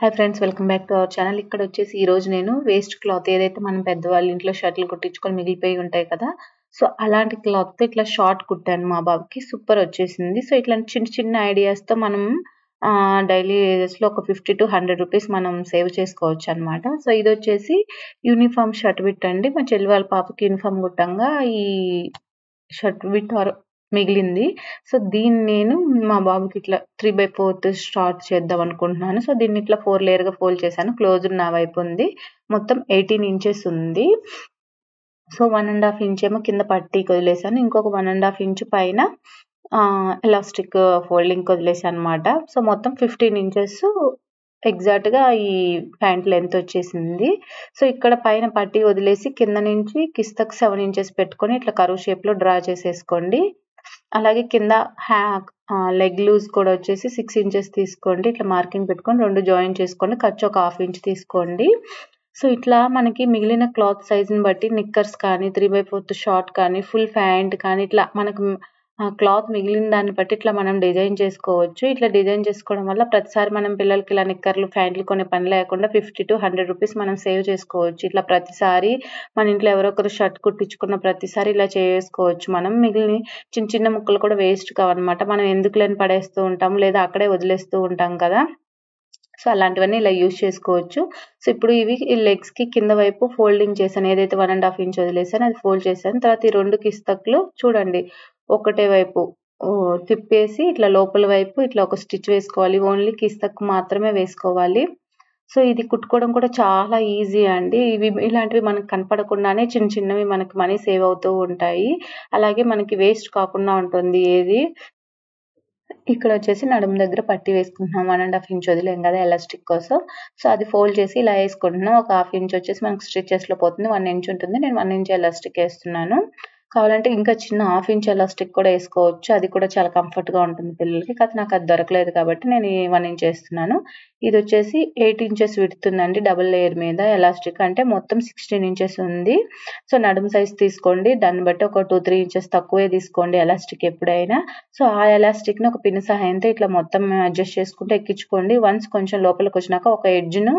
Hi friends welcome back to our channel ఇక్కడ వచ్చేసి ఈ రోజు నేను వేస్ట్ క్లాత్ ఏదైతే మనం పెద్దవాళ్ళ ఇంట్లో షర్ట్లు కుట్టించుకొని మిగిలిపోయి ఉంటాయి కదా సో అలాంటి క్లాత్ ఇట్లా షార్ట్ కుట్టాను మా బాబుకి. సూపర్ వచ్చేసింది. సో ఇట్లా చిన్న చిన్న ఐడియాస్తో మనం డైలీ లో ఒక ఫిఫ్టీ టు హండ్రెడ్ రూపీస్ మనం సేవ్ చేసుకోవచ్చు అనమాట సో ఇది వచ్చేసి యూనిఫామ్ షర్ట్ బిట్ అండి. మా చెల్లి వాళ్ళ పాపకి యూనిఫామ్ కుట్టంగా ఈ షర్ట్ బిట్ ఆర్ మిగిలింది. సో దీన్ని నేను మా బాబుకి ఇట్లా త్రీ బై ఫోర్త్ స్టార్ట్ చేద్దాం అనుకుంటున్నాను. సో దీన్ని ఇట్లా ఫోర్ లేయర్గా ఫోల్డ్ చేశాను. క్లోజ్ నా వైపు ఉంది. మొత్తం ఎయిటీన్ ఇంచెస్ ఉంది. So one and half inch ఏమో కింద పట్టీకి వదిలేసాను ఇంకొక వన్ అండ్ హాఫ్ ఇంచ్ పైన ఎలాస్టిక్ ఫోల్డింగ్ వదిలేసాను అనమాట సో మొత్తం ఫిఫ్టీన్ ఇంచెస్ ఎగ్జాక్ట్గా ఈ ప్యాంట్ లెంత్ వచ్చేసింది. సో ఇక్కడ పైన పట్టీ వదిలేసి కింద నుంచి కిస్తకు సెవెన్ ఇంచెస్ పెట్టుకొని ఇట్లా కరువు షేప్లో డ్రా చేసేసుకోండి. అలాగే కింద హ్యా లెగ్ లూజ్ కూడా వచ్చేసి సిక్స్ ఇంచెస్ తీసుకోండి. ఇట్లా మార్కింగ్ పెట్టుకొని రెండు జాయిన్ చేసుకోండి. ఖర్చు ఒక హాఫ్ ఇంచ్ తీసుకోండి. సో ఇట్లా మనకి మిగిలిన క్లాత్ సైజుని బట్టి నిక్కర్స్ కానీ త్రీ బై ఫోర్త్ షార్ట్ కానీ ఫుల్ ప్యాంట్ కానీ ఇట్లా మనకు క్లాత్ మిగిలిన దాన్ని బట్టి ఇట్లా మనం డిజైన్ చేసుకోవచ్చు. ఇట్లా డిజైన్ చేసుకోవడం వల్ల ప్రతిసారి మనం పిల్లలకి ఇలా నిక్కర్లు ప్యాంట్లు కొనే పని లేకుండా ఫిఫ్టీ టు హండ్రెడ్ రూపీస్ మనం సేవ్ చేసుకోవచ్చు. ఇట్లా ప్రతిసారి మన ఇంట్లో ఎవరో ఒకరు షర్ట్ కుట్టించుకున్న ప్రతిసారి ఇలా చేసుకోవచ్చు. మనం మిగిలిన చిన్న చిన్న ముక్కలు కూడా వేస్ట్ కావన్నమాట. మనం ఎందుకు లేని పడేస్తూ ఉంటాం లేదా అక్కడే వదిలేస్తూ ఉంటాం కదా. సో అలాంటివన్నీ ఇలా యూజ్ చేసుకోవచ్చు. సో ఇప్పుడు ఇవి లెగ్స్కి కింద వైపు ఫోల్డింగ్ చేశాను. ఏదైతే వన్ అండ్ హాఫ్ ఇంచ్ వదిలేసాను అది ఫోల్డ్ చేశాను. తర్వాత ఈ రెండు కిస్తకులు చూడండి. ఒకటే వైపు తిప్పేసి ఇట్లా లోపల వైపు ఇట్లా ఒక స్టిచ్ వేసుకోవాలి. ఓన్లీ కిస్తకు మాత్రమే వేసుకోవాలి. సో ఇది కుట్టుకోవడం కూడా చాలా ఈజీ అండి. ఇవి ఇలాంటివి మనకు కనపడకుండానే చిన్న చిన్నవి మనకి మనీ సేవ్ అవుతూ ఉంటాయి. అలాగే మనకి వేస్ట్ కాకుండా ఉంటుంది ఏది. ఇక్కడ వచ్చేసి నడుము దగ్గర పట్టి వేసుకుంటున్నాం. వన్ అండ్ హాఫ్ ఇంచ్ వదిలేం కదా ఎలాస్టిక్ కోసం. సో అది ఫోల్డ్ చేసి ఇలా వేసుకుంటున్నాం. ఒక హాఫ్ ఇంచ్ వచ్చేసి మనకు స్టిచెస్లో పోతుంది. వన్ ఇంచ్ ఉంటుంది. నేను వన్ ఇంచ్ ఎలాస్టిక్ వేస్తున్నాను. కావాలంటే ఇంకా చిన్న హాఫ్ ఇంచ్ ఎలాస్టిక్ కూడా వేసుకోవచ్చు. అది కూడా చాలా కంఫర్ట్గా ఉంటుంది పిల్లలకి. కాకపోతే నాకు అది దొరకలేదు కాబట్టి నేను వన్ ఇంచ్ వేస్తున్నాను. ఇది వచ్చేసి ఎయిట్ ఇంచెస్ విడుతుందండి డబుల్ లేయర్ మీద. ఎలాస్టిక్ అంటే మొత్తం సిక్స్టీన్ ఇంచెస్ ఉంది. సో నడుము సైజ్ తీసుకోండి. దాన్ని బట్టి ఒక టూ త్రీ ఇంచెస్ తక్కువే తీసుకోండి ఎలాస్టిక్ ఎప్పుడైనా. సో ఆ ఎలాస్టిక్ని ఒక పిన్ సహాయంతో ఇట్లా మొత్తం అడ్జస్ట్ చేసుకుంటే ఎక్కించుకోండి. వన్స్ కొంచెం లోపలికి వచ్చినాక ఒక ఎడ్జ్ను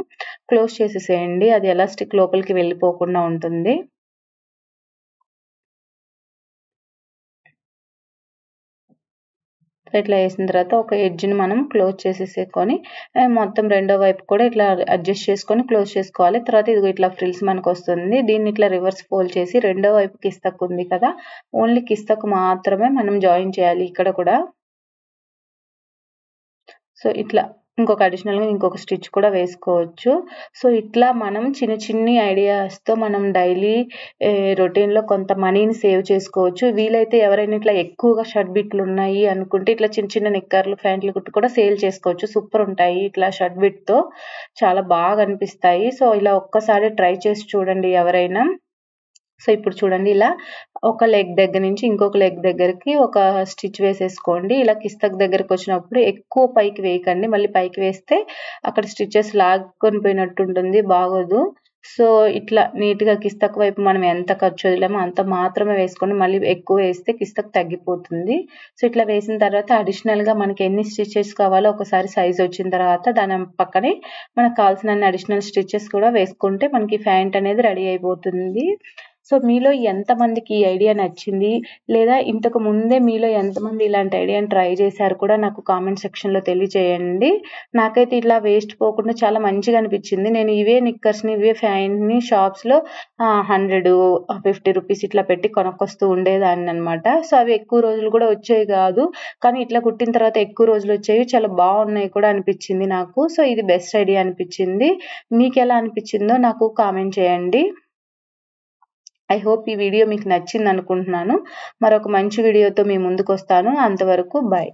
క్లోజ్ చేసేసేయండి. అది ఎలాస్టిక్ లోపలికి వెళ్ళిపోకుండా ఉంటుంది. ఇట్లా వేసిన తర్వాత ఒక ఎడ్జ్ని మనం క్లోజ్ చేసేసుకొని మొత్తం రెండో వైపు కూడా ఇట్లా అడ్జస్ట్ చేసుకొని క్లోజ్ చేసుకోవాలి. తర్వాత ఇది ఇట్లా ఫ్రిల్స్ మనకు వస్తుంది. దీన్ని ఇట్లా రివర్స్ ఫోల్డ్ చేసి రెండో వైపు కిస్తక్ ఉంది కదా ఓన్లీ కిస్తక్ మాత్రమే మనం జాయిన్ చేయాలి ఇక్కడ కూడా. సో ఇట్లా ఇంకొక అడిషనల్గా ఇంకొక స్టిచ్ కూడా వేసుకోవచ్చు. సో ఇట్లా మనం చిన్న చిన్ని ఐడియాస్తో మనం డైలీ రొటీన్లో కొంత మనీని సేవ్ చేసుకోవచ్చు. వీలైతే ఎవరైనా ఇట్లా ఎక్కువగా షర్ట్ బిట్లు ఉన్నాయి అనుకుంటే ఇట్లా చిన్న చిన్న నిక్కర్లు ప్యాంట్లు కుట్టు కూడా సేల్ చేసుకోవచ్చు. సూపర్ ఉంటాయి ఇట్లా షర్ట్ బిట్తో చాలా బాగా అనిపిస్తాయి. సో ఇలా ఒక్కసారి ట్రై చేసి చూడండి ఎవరైనా. సో ఇప్పుడు చూడండి ఇలా ఒక లెగ్ దగ్గర నుంచి ఇంకొక లెగ్ దగ్గరికి ఒక స్టిచ్ వేసేసుకోండి. ఇలా కిస్తక్ దగ్గరకు వచ్చినప్పుడు ఎక్కువ పైకి వేయకండి. మళ్ళీ పైకి వేస్తే అక్కడ స్టిచ్చెస్ లాక్కొని పోయినట్టు ఉంటుంది. బాగోదు. సో ఇట్లా నీట్గా కిస్తక్ వైపు మనం ఎంత ఖర్చు వదిలేమో అంత మాత్రమే వేసుకొని మళ్ళీ ఎక్కువ వేస్తే కిస్తక్ తగ్గిపోతుంది. సో ఇట్లా వేసిన తర్వాత అడిషనల్గా మనకి ఎన్ని స్టిచెస్ కావాలో ఒకసారి సైజ్ వచ్చిన తర్వాత దాని పక్కనే మనకు కావాల్సిన అడిషనల్ స్టిచెస్ కూడా వేసుకుంటే మనకి ప్యాంట్ అనేది రెడీ అయిపోతుంది. సో మీలో ఎంతమందికి ఈ ఐడియా నచ్చింది? లేదా ఇంతకు ముందే మీలో ఎంతమంది ఇలాంటి ఐడియాని ట్రై చేశారు కూడా నాకు కామెంట్ సెక్షన్లో తెలియజేయండి. నాకైతే ఇట్లా వేస్ట్ పోకుండా చాలా మంచిగా అనిపించింది. నేను ఇవే నిక్కర్స్ని ఇవే ఫ్యాన్ని షాప్స్లో హండ్రెడ్ ఫిఫ్టీ రూపీస్ ఇట్లా పెట్టి కొనుక్కొస్తూ ఉండేదాన్ని అనమాట సో అవి ఎక్కువ రోజులు కూడా వచ్చేవి కాదు. కానీ ఇట్లా కుట్టిన తర్వాత ఎక్కువ రోజులు వచ్చేవి చాలా బాగున్నాయి కూడా అనిపించింది నాకు. సో ఇది బెస్ట్ ఐడియా అనిపించింది. మీకు ఎలా అనిపించిందో నాకు కామెంట్ చేయండి. ఐ హోప్ ఈ వీడియో మీకు నచ్చింది అనుకుంటున్నాను మరొక మంచి వీడియోతో మీ ముందుకు వస్తాను అంతవరకు బాయ్